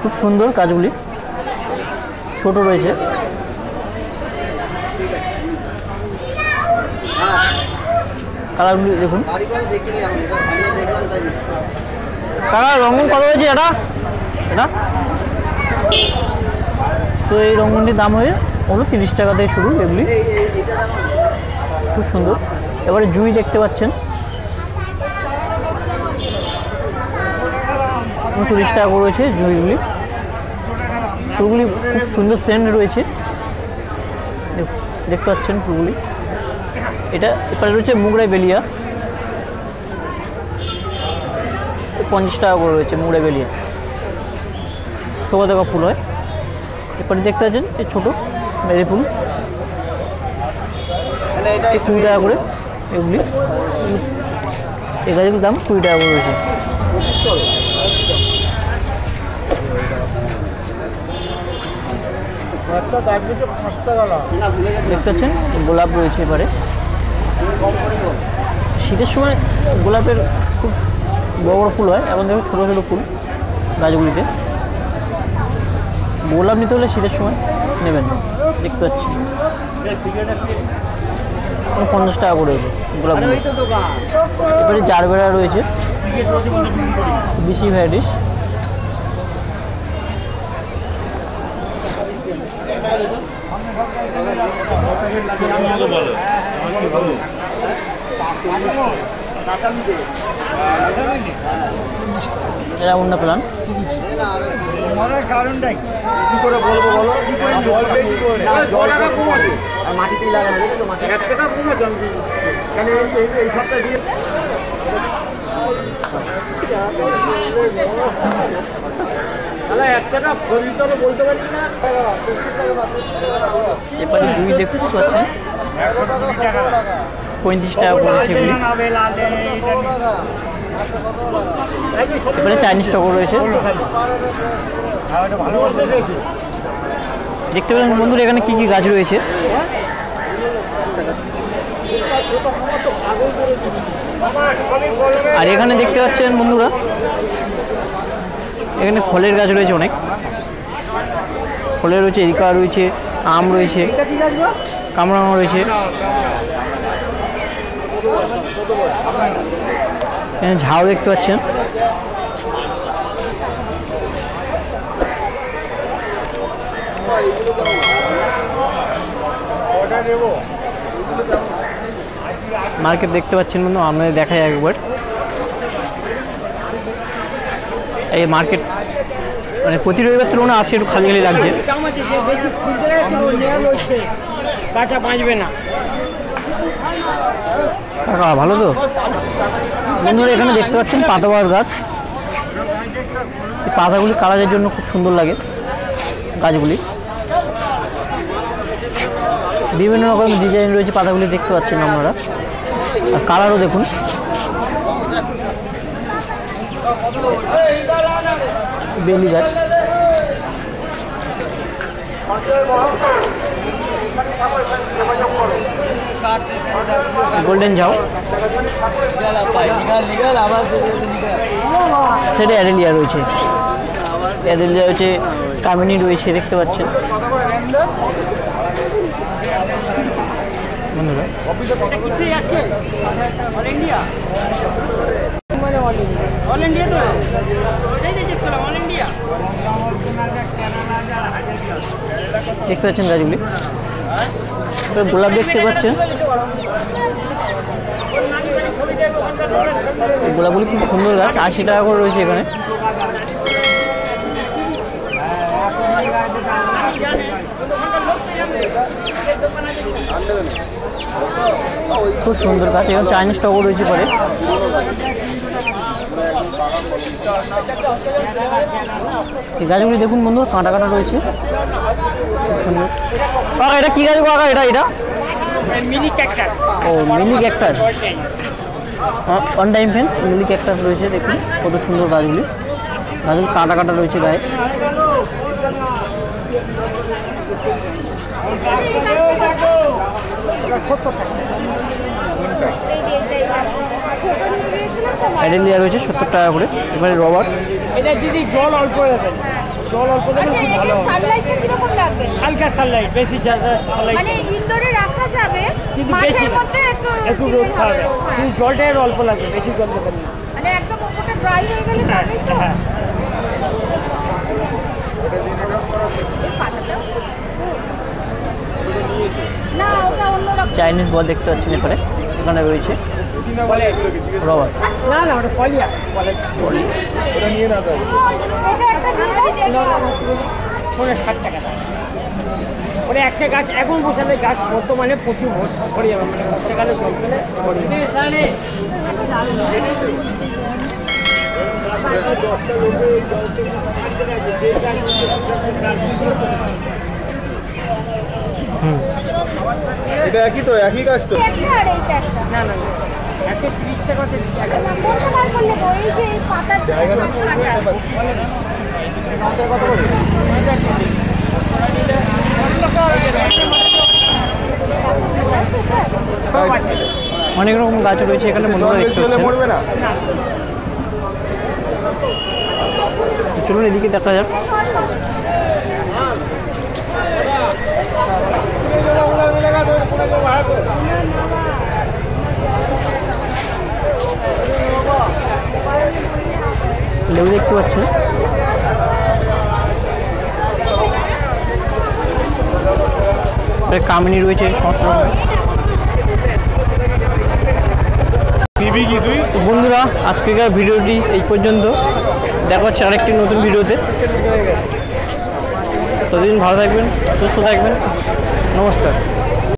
খুব সুন্দর কাজগুলি। ছোট রয়েছে। কালারগুলি দেখুন। কালার, রঙুন কত হয়েছে এটা? এটা? তো এই রঙুনটির দাম হয়ে হলো তিরিশ টাকা থেকে শুরু এগুলি। খুব সুন্দর। এবারে জুই দেখতে পাচ্ছেন। উনচল্লিশ টাকা রয়েছে জুইগুলি ফুলগুলি খুব সুন্দর সেন্ট রয়েছে। দেখ- দেখতে পাচ্ছেন ফুলগুলি এটা এপারে রয়েছে মুগড়াই বেলিয়া। পঞ্চাশ টাকা করে রয়েছে মুগড়াই বেলিয়া। থোকা থোকা ফুল হয়। এরপরে দেখতে পাচ্ছেন, এই ছোটো মেরি ফুল। এই কুড়ি টাকা করে এগুলি। এই গাছগুলির দাম কুড়ি টাকা করে রয়েছে। দেখতে পাচ্ছেন? গোলাপ রয়েছে এবারে। শীতের সময় গোলাপের খুব বড় বড় ফুল হয় এখন দেখো ছোটো ছোটো ফুল গাছগুলিতে। গোলাপ নিতে হলে শীতের সময় নেবেন, দেখতে পাচ্ছি। পঞ্চাশ টাকা করে রয়েছে গোলাপগুলো। এবারে জারবেরা রয়েছে। দেশি ভ্যারাইটিস। এরা অন্য প্ল্যান মনের কারণটাই। কি করে বলব বলো? জল বেশি করে। জল কমাতে আর মাটিতেই লাগানো তো মাটি। এক টাকা কমাতে আমি কেন এই এই- এই সবটা দিয়ে এবারে জুই দেখতে পাচ্ছেন পঁয়ত্রিশ টাকা পড়েছে এগুলি। এবারে চাইনিজ টগর রয়েছে। দেখতে পেলেন বন্ধুরা, এখানে কি কি গাছ রয়েছে? আর এখানে দেখতে পাচ্ছেন বন্ধুরা এখানে ফলের গাছ রয়েছে অনেক। ফলের রয়েছে এরিকা রয়েছে, আম রয়েছে, কামরাঙা রয়েছে। এখানে ঝাউ দেখতে পাচ্ছেন। মার্কেট দেখতে পাচ্ছেন বন্ধু, আপনাদের দেখাই একবার। এই মার্কেট মানে প্রতি রবিবার তুলনা আছে, একটু খালি খালি লাগছে। কাকা, ভালো তো? বন্ধুরা, এখানে দেখতে পাচ্ছেন পাতাবার গাছ। পাতাগুলি কালারের জন্য খুব সুন্দর লাগে, গাছগুলি। বিভিন্ন রকম ডিজাইন রয়েছে পাতাগুলি, দেখতে পাচ্ছেন আপনারা। আর কালারও দেখুন। বেলি গাছ। গোল্ডেন ঝাউ সেটা অ্যারেলিয়া রয়েছে। অ্যারেলিয়া রয়েছে কামিনী রয়েছে, দেখতে পাচ্ছেন। বন্ধুরা। অল ইন্ডিয়া তো ওটাই জিজ্ঞেস করলাম অল ইন্ডিয়া দেখতে পাচ্ছেন গাছগুলি। গোলাপ দেখতে পাচ্ছেন। গোলাপগুলি খুব সুন্দর গাছ, আশি টাকা করে রয়েছে এখানে। খুব সুন্দর গাছ, এখানে চাইনিজ টগর রয়েছে পরে। এই গাছগুলি দেখুন বন্ধু কাঁটা কাঁটা রয়েছে। খুব সুন্দর। কাকা এটা কি গাছ কাকা? এটা এটা? Mini cactus. ও মিলি ক্যাকটাস। অন টাইম ফেন্স মিলি ক্যাকটাস রয়েছে দেখুন কত সুন্দর গাছগুলি। গাছগুলি কাঁটা কাটা রয়েছে গায়ে। অ্যাডেলিয়া রয়েছে সত্তর টাকা করে। এবারে রবার এটা দিদি জল অল্প রাখেন জল অল্প দেবেন আচ্ছা খুব ভালো লাগবে হালকা সানলাইট বেশি সানলাইট মানে ইনডোরে রাখা যাবে মাঠের মধ্যে একটু একটু রোদ খাবে। হ্যাঁ। কিন্তু জলটা এর অল্প লাগবে বেশি জল দেবেন না। মানে একদম ওপরটা ড্রাই হয়ে গেলে তবেই তো? হ্যাঁ। এই পাতাটা না ওটা অন্য রকম। চাইনিজ বল দেখতে পাচ্ছেন এখানে এখানে রয়েছে। না না ওটা দিয়ে দাও ষাট টাকা ওটা একটা গাছ এখন বসালে গাছ বর্তমানে প্রচুর ভর- যাবে মানে বর্ষাকালে জল পেলে এটা একই তো একই গাছ তো না না। তিরিশ টাকা হচ্ছে অনেক রকম গাছ রয়েছে এখানে হলে পাচ্ছেন মরবে না। তো চলুন এদিকে দেখা যাক। লেবু দেখতে পাচ্ছেন এবার কামিনী রয়েছে বন্ধুরা আজকেকার ভিডিওটি এই পর্যন্ত। দেখা হচ্ছে আরেকটি নতুন ভিডিওতে। ততদিন ভালো থাকবেন সুস্থ থাকবেন। নমস্কার।